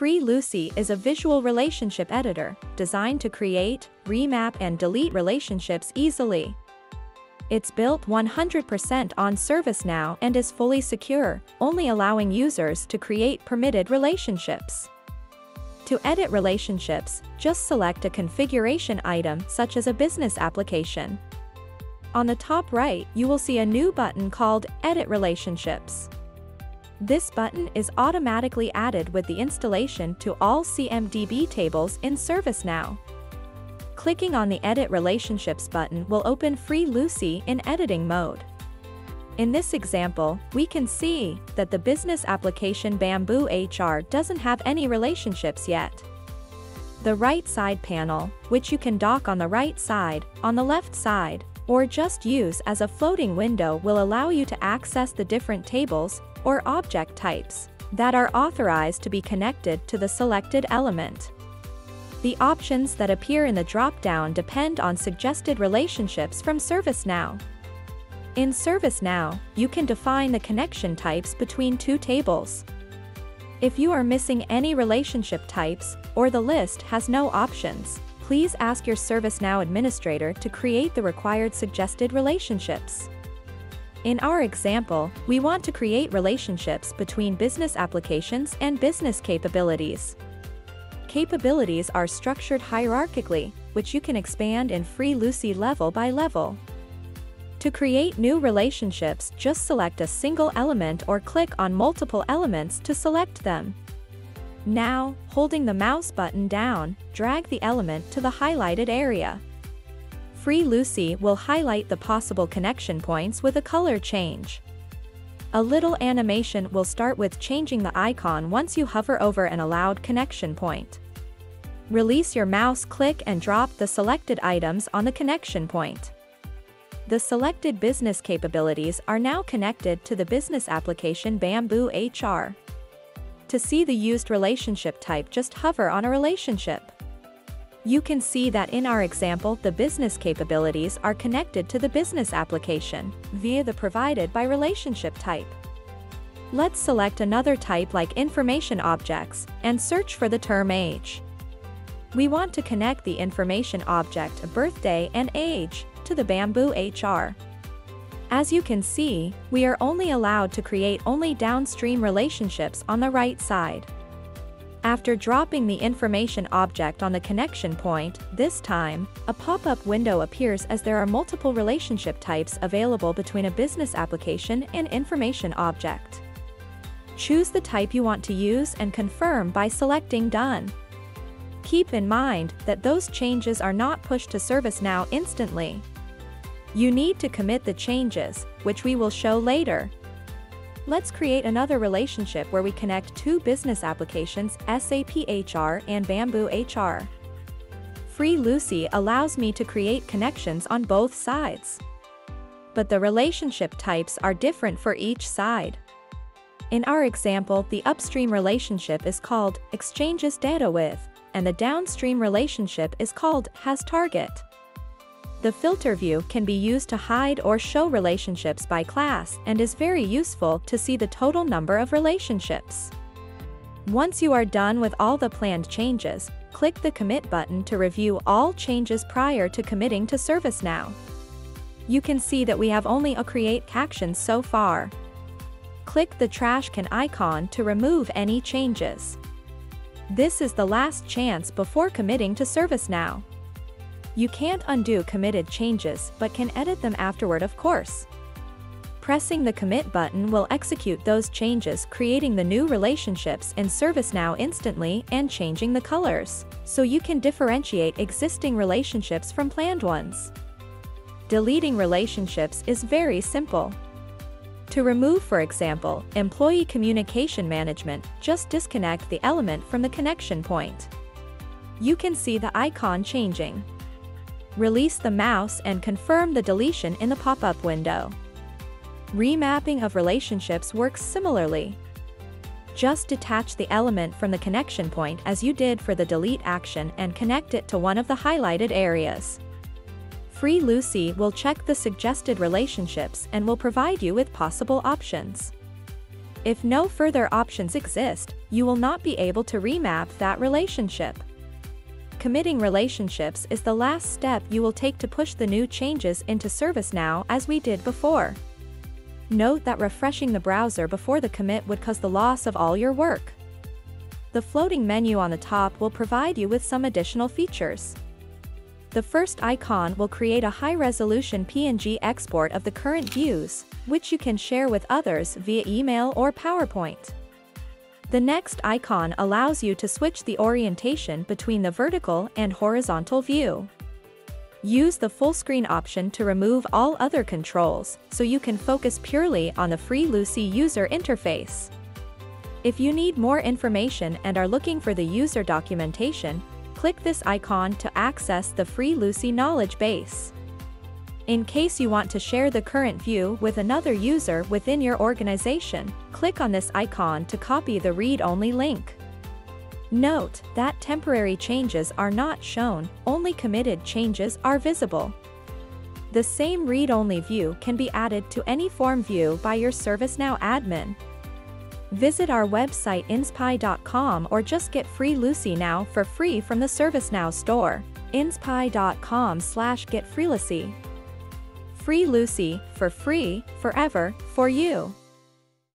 Free Lucy is a visual relationship editor designed to create, remap and delete relationships easily. It's built 100% on ServiceNow and is fully secure, only allowing users to create permitted relationships. To edit relationships, just select a configuration item such as a business application. On the top right, you will see a new button called Edit Relationships. This button is automatically added with the installation to all CMDB tables in ServiceNow. Clicking on the Edit Relationships button will open Free Lucy in editing mode. In this example, we can see that the business application Bamboo HR doesn't have any relationships yet. The right side panel, which you can dock on the right side, on the left side, or just use as a floating window will allow you to access the different tables, or object types, that are authorized to be connected to the selected element. The options that appear in the drop-down depend on suggested relationships from ServiceNow. In ServiceNow, you can define the connection types between two tables. If you are missing any relationship types, or the list has no options, please ask your ServiceNow administrator to create the required suggested relationships. In our example, we want to create relationships between business applications and business capabilities. Capabilities are structured hierarchically, which you can expand in Free Lucy level by level. To create new relationships, just select a single element or click on multiple elements to select them. Now, holding the mouse button down, drag the element to the highlighted area. Free Lucy will highlight the possible connection points with a color change. A little animation will start with changing the icon once you hover over an allowed connection point. Release your mouse click and drop the selected items on the connection point. The selected business capabilities are now connected to the business application Bamboo HR. To see the used relationship type just hover on a relationship. You can see that in our example the business capabilities are connected to the business application via the provided by relationship type. Let's select another type like information objects and search for the term age. We want to connect the information object birthday and age to the Bamboo HR. As you can see, we are only allowed to create only downstream relationships on the right side. After dropping the information object on the connection point, this time, a pop-up window appears as there are multiple relationship types available between a business application and information object. Choose the type you want to use and confirm by selecting Done. Keep in mind that those changes are not pushed to ServiceNow instantly. You need to commit the changes, which we will show later. Let's create another relationship where we connect two business applications, SAP HR and Bamboo HR. Free Lucy allows me to create connections on both sides. But the relationship types are different for each side. In our example, the upstream relationship is called exchanges data with, and the downstream relationship is called has target. The filter view can be used to hide or show relationships by class and is very useful to see the total number of relationships. Once you are done with all the planned changes, click the Commit button to review all changes prior to committing to ServiceNow. You can see that we have only a create action so far. Click the trash can icon to remove any changes. This is the last chance before committing to ServiceNow. You can't undo committed changes but can edit them afterward of course. Pressing the commit button will execute those changes creating the new relationships in ServiceNow instantly and changing the colors, so you can differentiate existing relationships from planned ones. Deleting relationships is very simple. To remove for example, Employee Communication Management, just disconnect the element from the connection point. You can see the icon changing. Release the mouse and confirm the deletion in the pop-up window. Remapping of relationships works similarly. Just detach the element from the connection point as you did for the delete action and connect it to one of the highlighted areas. Free Lucy will check the suggested relationships and will provide you with possible options. If no further options exist, you will not be able to remap that relationship. Committing relationships is the last step you will take to push the new changes into ServiceNow as we did before. Note that refreshing the browser before the commit would cause the loss of all your work. The floating menu on the top will provide you with some additional features. The first icon will create a high-resolution PNG export of the current views, which you can share with others via email or PowerPoint. The next icon allows you to switch the orientation between the vertical and horizontal view. Use the full screen option to remove all other controls, so you can focus purely on the Free Lucy user interface. If you need more information and are looking for the user documentation, click this icon to access the Free Lucy knowledge base. In case you want to share the current view with another user within your organization, click on this icon to copy the read-only link. Note that temporary changes are not shown, only committed changes are visible. The same read-only view can be added to any form view by your ServiceNow admin. Visit our website ins-pi.com or just get free Lucy now for free from the ServiceNow store. ins-pi.com slash get free Lucy. Free Lucy, for free, forever, for you.